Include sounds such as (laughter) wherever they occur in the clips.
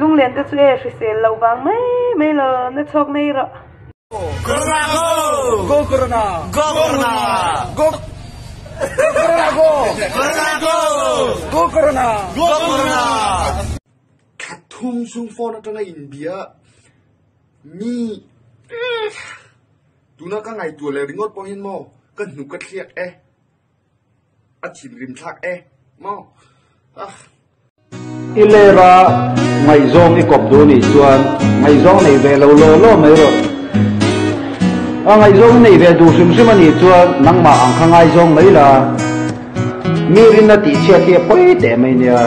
ลุงเลียนก็ช่วยสิเซลเราบางไม่ไม่เลยนักชกไม่หรอกโคโรนาโกโกโคโรนาโกโคโรนาโกโคโรนาโกโคโรนาโกโกโคโรนาโกโคโรนาขัดทุ่งซุงฟอนตั้งแต่อินเดียมีดูน่าก็ไงตัวเลยริงอดปองเห็นมอก็หนูก็เครียดเอ๊ะอาชีพริมทักเอ๊ะมออะ ilera ngai zong i kop du ni chuan ngai zong nei ve lo lo lo mai ro a ngai zong nei ve du sim sim ani chuan nang ma ang khangai zong mai la mi rin na ti che ke poi te mai nia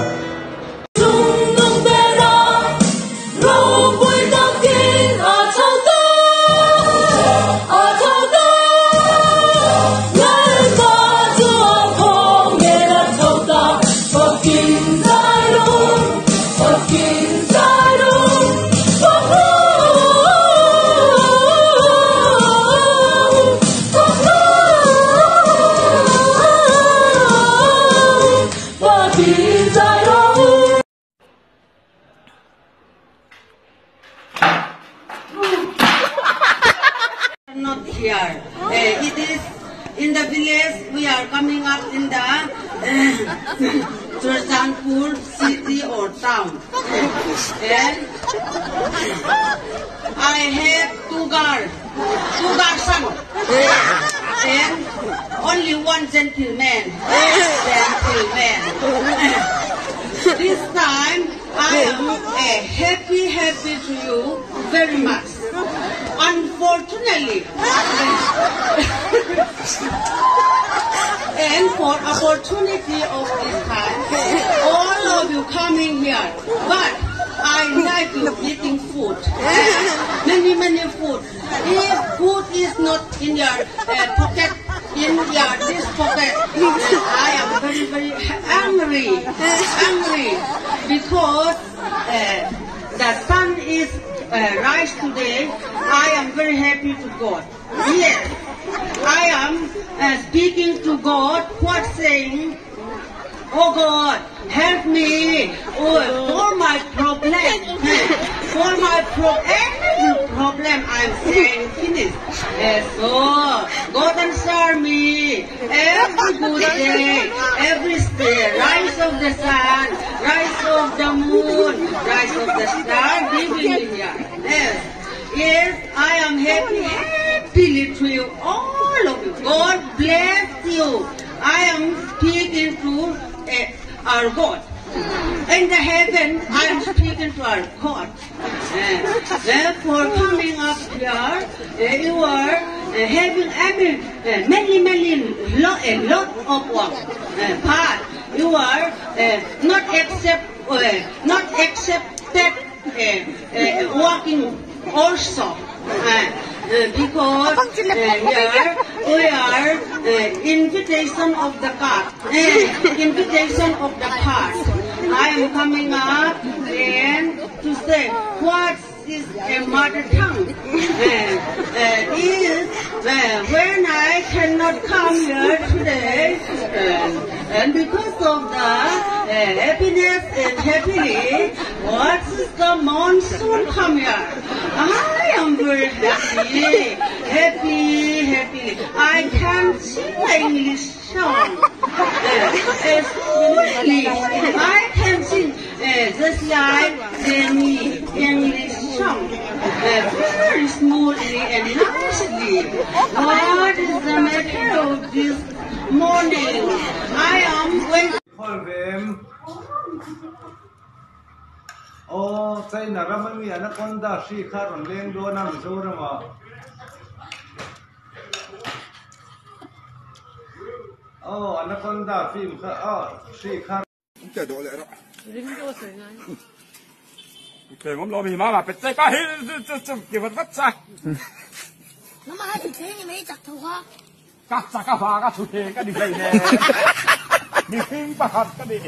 not here. Uh, it is in the village. We are coming up in the uh, (laughs) city or town. And I have two girls, two godson, and only one gentleman. Gentleman. (laughs) this time I am uh, happy, happy to you very much. Unfortunately, and for opportunity of this time, all of you coming here, but I like you eating food, many many food. If food is not in your uh, pocket, in your this pocket, I am very very angry, angry. Because uh, the sun is uh, rise today. I am very happy to God. Yes, I am uh, speaking to God. What saying? Oh God, help me oh, for my problem. (laughs) For my pro every problem I'm saying finish. Yes, so God answer me every day, every day, rise of the sun, rise of the moon, rise of the star, giving me here. Yes. Yes, I am happy, happily to you, all of you. God bless you. I am speaking to uh, our God. In the heaven, I am speaking to our God. Uh, therefore, coming up here, uh, you are having every, uh, many, many, lot, a eh, lot of work. Eh, but you are eh, not accept, not accepted working also. Uh, because uh, here we are uh, invitation of the card, invitation of the card. I am coming up and to say what is a mother tongue. Uh, uh, is uh, when I cannot come here today, uh, and because of the uh, happiness and happily, what is the monsoon come here? I am very happy, happy, happy. I can sing English song. Uh, especially, I can sing uh, just like song. Uh, very smoothly and nicely. What is the matter of this morning? I am Hol vem. Oh, say na raman mi anaconda shi kharon leng do na mi so rama. Oh, anaconda film oh shi khar 그래 몸 로비 마마 앞에 빠히 좀 기분 ված자 엄마 하지 괜히 왜 작다 화 các cha các bà các chú thế các đi lấy nè. (laughs) Đi hình bắt các đi